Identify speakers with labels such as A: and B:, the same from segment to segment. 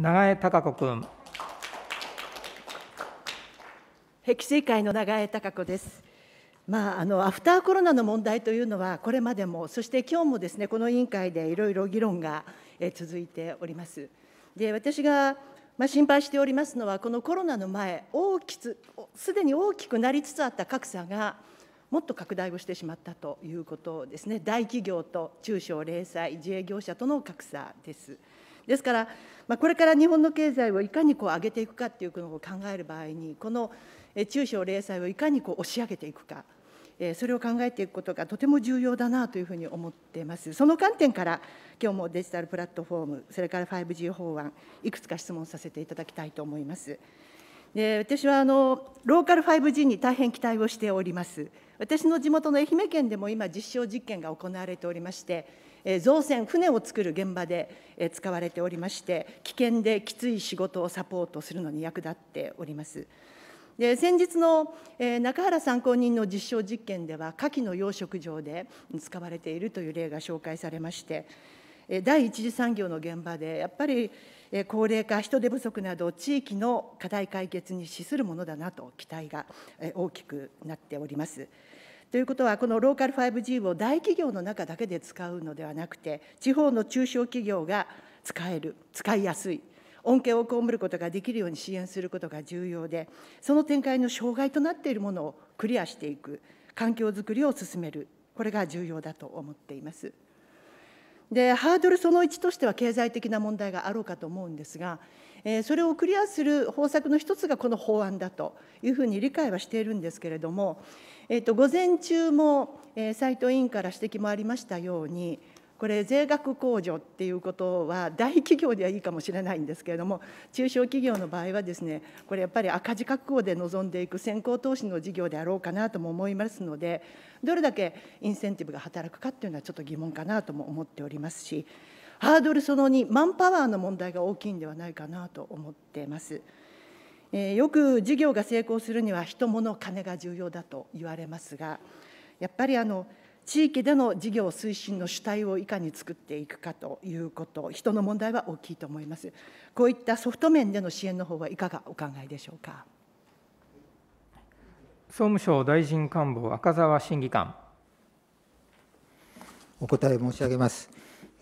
A: 長江貴子君。
B: 碧水会の長江貴子です。まあ、あのアフターコロナの問題というのは、これまでも、そして今日もですね、この委員会でいろいろ議論が続いております。で私がまあ、心配しておりますのは、このコロナの前、大きくすでに大きくなりつつあった格差が、もっと拡大をしてしまったということですね、大企業と中小零細、自営業者との格差です。ですから、まあ、これから日本の経済をいかにこう上げていくかっていうことを考える場合に、この中小零細をいかにこう押し上げていくか。それを考えていくことがとても重要だなというふうに思っています。その観点から、今日もデジタルプラットフォーム、それから 5G 法案、いくつか質問させていただきたいと思います。で私はあのローカル 5G に大変期待をしております。私の地元の愛媛県でも今、実証実験が行われておりまして、造船、船を作る現場で使われておりまして、危険できつい仕事をサポートするのに役立っております。で先日の、中原参考人の実証実験では、牡蠣の養殖場で使われているという例が紹介されまして、第一次産業の現場で、やっぱり高齢化、人手不足など、地域の課題解決に資するものだなと期待が大きくなっております。ということは、このローカル 5G を大企業の中だけで使うのではなくて、地方の中小企業が使える、使いやすい、恩恵を被ることができるように支援することが重要で、その展開の障害となっているものをクリアしていく、環境づくりを進める、これが重要だと思っています。で、ハードルその1としては経済的な問題があろうかと思うんですが、えそれをクリアする方策の一つがこの法案だというふうに理解はしているんですけれども、えー、と午前中も、えー、斉藤委員から指摘もありましたように、これ、税額控除っていうことは、大企業ではいいかもしれないんですけれども、中小企業の場合はですね、これやっぱり赤字覚悟で臨んでいく先行投資の事業であろうかなとも思いますので、どれだけインセンティブが働くかっていうのはちょっと疑問かなとも思っておりますし、ハードルその2、マンパワーの問題が大きいんではないかなと思ってます。え、よく事業が成功するには人物金が重要だと言われますが、やっぱりあの地域での事業推進の主体をいかに作っていくかということ、人の問題は大きいと思います。こういったソフト面での支援の方はいかがお考えでしょうか？
A: 総務省大臣官房赤澤審議官。
C: お答え申し上げます。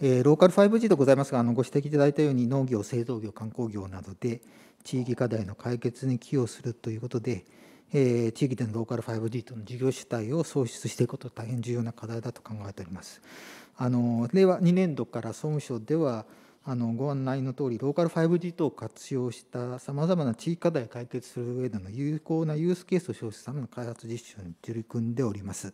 C: えー、ローカル 5G でございますが、あのご指摘いただいたように農業、製造業、観光業などで地域課題の解決に寄与するということで、え、地域でのローカル 5G との事業主体を創出していくことは大変重要な課題だと考えております。あの令和2年度から総務省ではあのご案内のとおり、ローカル 5G 等を活用したさまざまな地域課題を解決する上での有効なユースケースを創出するための開発実証に取り組んでおります。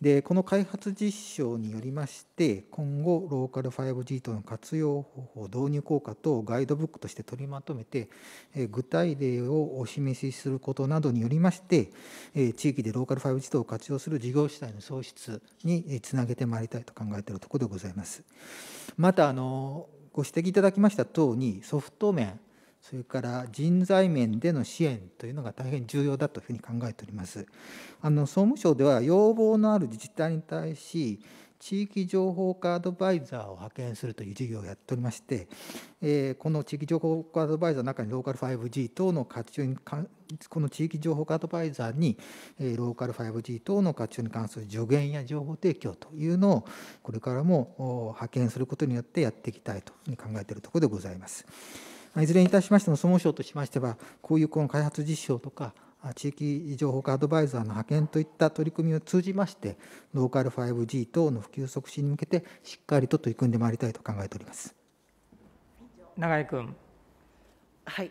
C: でこの開発実証によりまして今後ローカル 5G 等の活用方法導入効果等をガイドブックとして取りまとめて具体例をお示しすることなどによりまして地域でローカル 5G 等を活用する事業主体の創出につなげてまいりたいと考えているところでございます。またあのご指摘いただきました等にソフト面それから人材面での支援というのが大変重要だというふうに考えております。あの総務省では要望のある自治体に対し地域情報化アドバイザーを派遣するという事業をやっておりまして、えこの地域情報化アドバイザーの中にローカル 5G 等の活用にこの地域情報化アドバイザーに、えローカル 5G 等の活用に関する助言や情報提供というのをこれからも派遣することによってやっていきたいというふうに考えているところでございます。いずれにいたしましても、総務省としましては、こういうこの開発実証とか、地域情報化アドバイザーの派遣といった取り組みを通じまして、ローカル 5G 等の普及促進に向けて、しっかりと取り組んでまいりたいと考えております
A: 永井君。
B: はい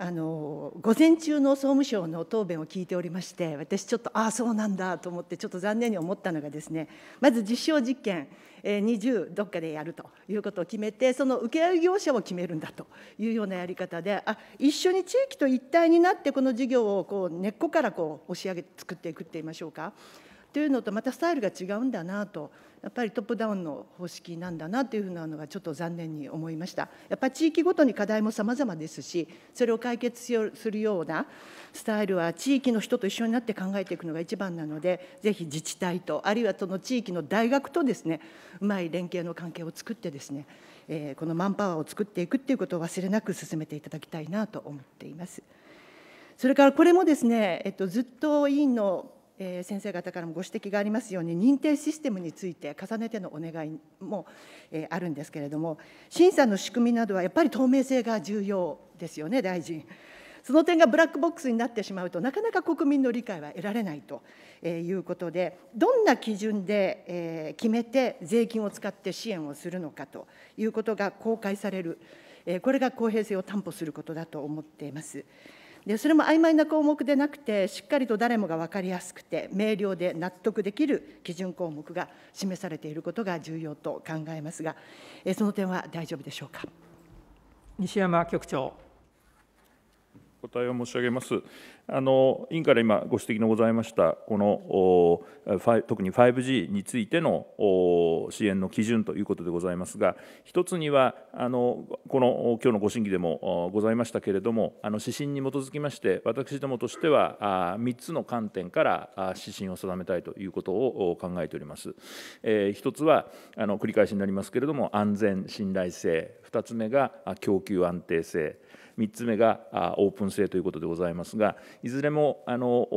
B: あの午前中の総務省の答弁を聞いておりまして私ちょっとああそうなんだと思ってちょっと残念に思ったのがですねまず実証実験20どっかでやるということを決めてその請負業者を決めるんだというようなやり方であ一緒に地域と一体になってこの事業をこう根っこからこう押し上げ作っていくって言いましょうか。というのとまたスタイルが違うんだなと。やっぱりトップダウンの方式なんだなというふうなのがちょっと残念に思いましたやっぱり地域ごとに課題も様々ですしそれを解決するようなスタイルは地域の人と一緒になって考えていくのが一番なのでぜひ自治体とあるいはその地域の大学とですねうまい連携の関係を作ってですねえこのマンパワーを作っていくっていうことを忘れなく進めていただきたいなと思っています。それからこれもですね、えっと、ずっと委員のえ先生方からもご指摘がありますように認定システムについて重ねてのお願いも、えあるんですけれども審査の仕組みなどはやっぱり透明性が重要ですよね大臣。その点がブラックボックスになってしまうとなかなか国民の理解は得られないということでどんな基準で決めて税金を使って支援をするのかということが公開されるこれが公平性を担保することだと思っています。でそれも曖昧な項目でなくて、しっかりと誰もが分かりやすくて、明瞭で納得できる基準項目が示されていることが重要と考えますが、その点は大丈夫でしょうか？
A: 西山局長。
D: お答えを申し上げます。あの委員から今ご指摘のございました、この特に 5G についての支援の基準ということでございますが、一つには、あのこの今日のご審議でもございましたけれども、あの指針に基づきまして、私どもとしては、3つの観点から指針を定めたいということを考えております。えー、一つはあの繰り返しになりますけれども、安全・信頼性、2つ目が供給安定性、3つ目がオープン性ということでございますが、いずれもあの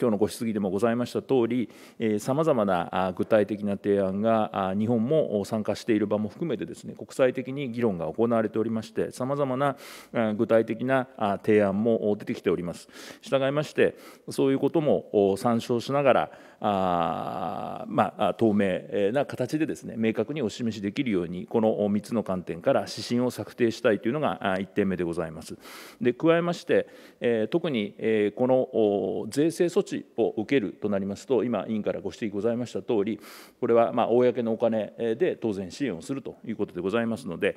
D: 今日のご質疑でもございましたとおり、さまざまな具体的な提案が日本も参加している場も含めてですね、国際的に議論が行われておりまして、さまざまな具体的な提案も出てきております。したがいまして、そういうことも参照しながら、あまあ、透明な形でですね明確にお示しできるようにこの3つの観点から指針を策定したいというのが1点目でございます。で加えまして、え特に、この税制措置を受けるとなりますと今委員からご指摘ございました通りこれはま公のお金で当然支援をするということでございますので、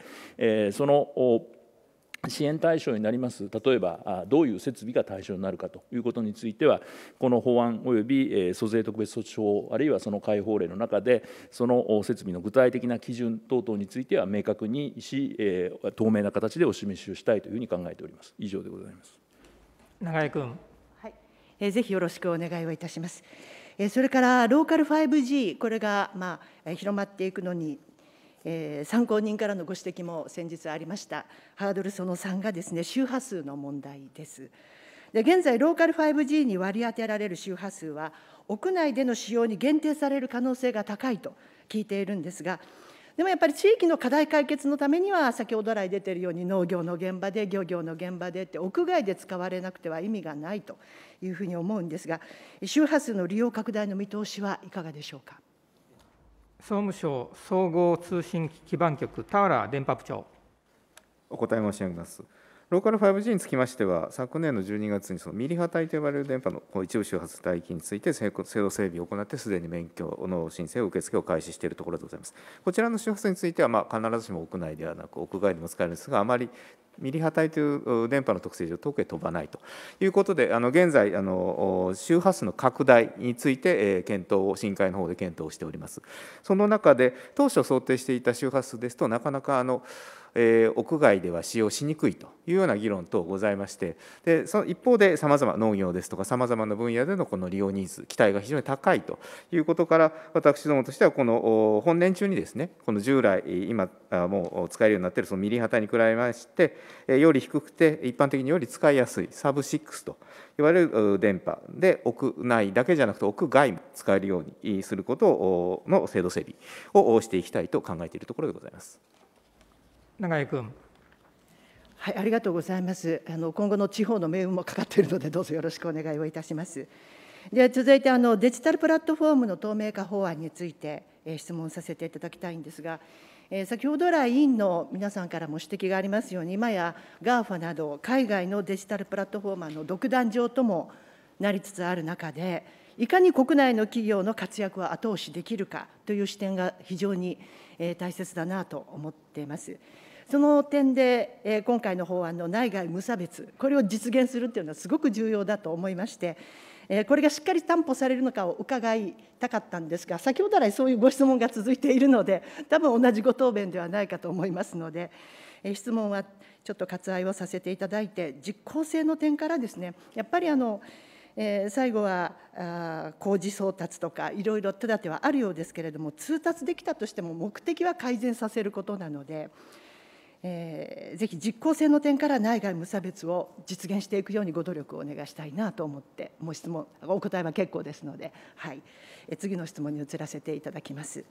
D: その支援対象になります、例えばどういう設備が対象になるかということについては、この法案および租税特別措置法、あるいはその解放令の中で、その設備の具体的な基準等々については明確にし、透明な形でお示しをしたいというふうに考えております。以上でございます。
A: 永井君。
B: はい、ぜひよろしくお願いをいたします。それからローカル 5G、これがまあ広まっていくのにえー、参考人からのご指摘も先日ありました、ハードルその3がですね、周波数の問題です。で現在、ローカル 5G に割り当てられる周波数は、屋内での使用に限定される可能性が高いと聞いているんですが、でもやっぱり地域の課題解決のためには、先ほど来出ているように、農業の現場で、漁業の現場でって、屋外で使われなくては意味がないというふうに思うんですが、周波数の利用拡大の見通しはいかがでしょうか？
A: 総務省総合通信基盤局、田原電波部長。
E: お答え申し上げます。ローカル 5G につきましては、昨年の12月にそのミリ波帯と呼ばれる電波の一部周波数帯域について制度整備を行って、すでに免許の申請を受付を開始しているところでございます。こちらの周波数については、必ずしも屋内ではなく、屋外でも使えるんですが、あまりミリ波帯という電波の特性上、遠くへ飛ばないということで、あの現在あの、周波数の拡大について、検討を、深海の方で検討しております。その中で、当初想定していた周波数ですとなかなかあのえ、屋外では使用しにくいというような議論等ございましてでその一方でさまざま農業ですとかさまざまな分野でのこの利用ニーズ期待が非常に高いということから私どもとしてはこの本年中にですねこの従来今もう使えるようになっているそのミリ波帯に比べましてより低くて一般的により使いやすいサブ6といわれる電波で屋内だけじゃなくて屋外も使えるようにすることの制度整備をしていきたいと考えているところでございます。
A: 永井君。
B: はい、ありがとうございます。あの今後の地方の命運もかかっているので、どうぞよろしくお願いをいたします。では続いてあのデジタルプラットフォームの透明化法案について、えー、質問させていただきたいんですが、えー、先ほど来委員の皆さんからも指摘がありますように、今や GAFA など海外のデジタルプラットフォーマーの独壇場ともなりつつある中で、いかに国内の企業の活躍を後押しできるかという視点が非常にえ大切だなと思っています。その点で、え今回の法案の内外無差別、これを実現するというのはすごく重要だと思いまして、えこれがしっかり担保されるのかを伺いたかったんですが、先ほど来そういうご質問が続いているので、多分同じご答弁ではないかと思いますので、え質問はちょっと割愛をさせていただいて、実効性の点からですね、やっぱりあの、えー最後はあ工事送達とかいろいろ手立てはあるようですけれども通達できたとしても目的は改善させることなので、えーぜひ実効性の点から内外無差別を実現していくようにご努力をお願いしたいなと思ってもう質問お答えは結構ですので、はい、え次の質問に移らせていただきます。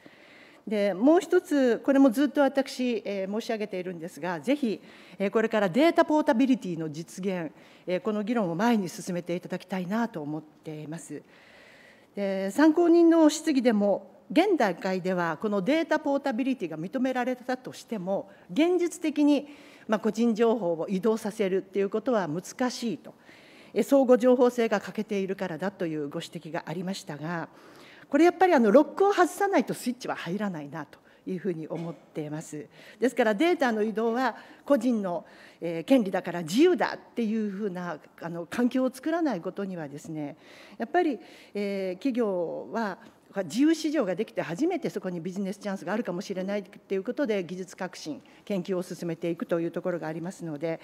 B: でもう一つ、これもずっと私、えー申し上げているんですが、ぜひ、えーこれからデータポータビリティの実現、えーこの議論を前に進めていただきたいなと思っています。で参考人の質疑でも、現段階ではこのデータポータビリティが認められたとしても、現実的にまあ個人情報を移動させるっていうことは難しいと、相互情報性が欠けているからだというご指摘がありましたが、これやっぱりあのロックを外さないとスイッチは入らないなというふうに思っています。ですからデータの移動は個人の権利だから自由だっていうふうなあの環境を作らないことにはですねやっぱり、え企業は自由市場ができて初めてそこにビジネスチャンスがあるかもしれないということで技術革新研究を進めていくというところがありますので、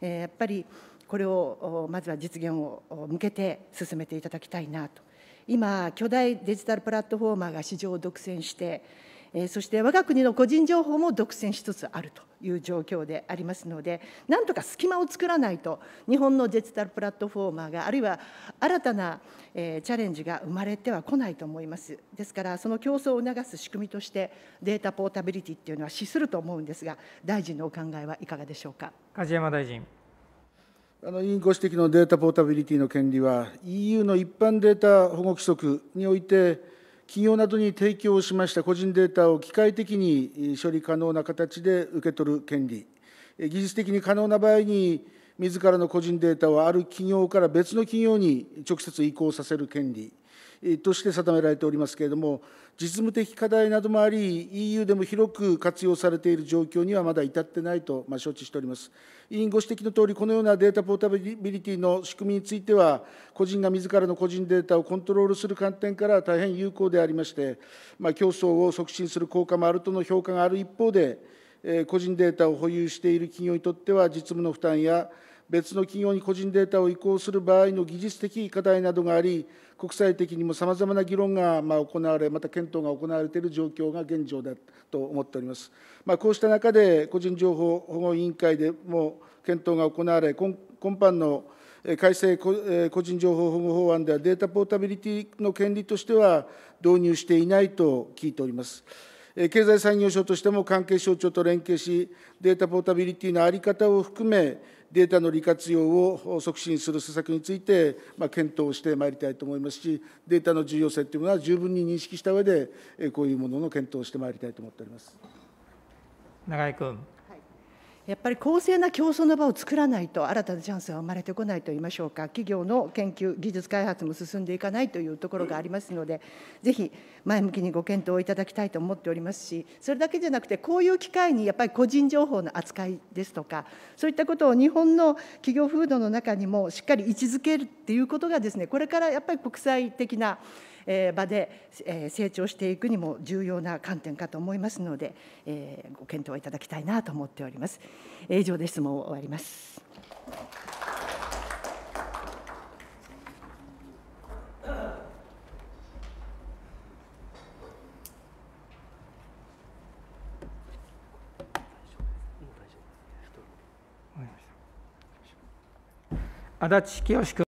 B: えやっぱりこれをまずは実現を向けて進めていただきたいなと。今、巨大デジタルプラットフォーマーが市場を独占して、そして我が国の個人情報も独占しつつあるという状況でありますので、なんとか隙間を作らないと、日本のデジタルプラットフォーマーが、あるいは新たな、えーチャレンジが生まれてはこないと思います。ですから、その競争を促す仕組みとして、データポータビリティっていうのは資すると思うんですが、大臣のお考えはいかがでしょうか？
A: 梶山大臣。
F: あの委員ご指摘のデータポータビリティの権利は、EU の一般データ保護規則において、企業などに提供しました個人データを機械的に処理可能な形で受け取る権利、技術的に可能な場合に、自らの個人データをある企業から別の企業に直接移行させる権利。として定められておりますけれども、実務的課題などもあり、EU でも広く活用されている状況にはまだ至ってないと、まあ、承知しております。委員ご指摘のとおり、このようなデータポータビリティの仕組みについては、個人が自らの個人データをコントロールする観点から大変有効でありまして、まあ、競争を促進する効果もあるとの評価がある一方で、個人データを保有している企業にとっては、実務の負担や別の企業に個人データを移行する場合の技術的課題などがあり、国際的にもさまざまな議論が行われ、また検討が行われている状況が現状だと思っております。まあ、こうした中で、個人情報保護委員会でも検討が行われ、今般の改正個人情報保護法案では、データポータビリティの権利としては導入していないと聞いております。経済産業省としても関係省庁と連携し、データポータビリティの在り方を含め、データの利活用を促進する施策について、まあ、検討してまいりたいと思いますし、データの重要性というものは十分に認識した上で、えこういうものの検討をしてまいりたいと思っております。
A: 永井君。
B: やっぱり公正な競争の場を作らないと、新たなチャンスは生まれてこないといいましょうか、企業の研究、技術開発も進んでいかないというところがありますので、ぜひ前向きにご検討いただきたいと思っておりますし、それだけじゃなくて、こういう機会にやっぱり個人情報の扱いですとか、そういったことを日本の企業風土の中にもしっかり位置づけるっていうことがですね、これからやっぱり国際的な場で成長していくにも重要な観点かと思いますので、ご検討いただきたいなと思っております。以上で質問を終わります。
A: 足立清君。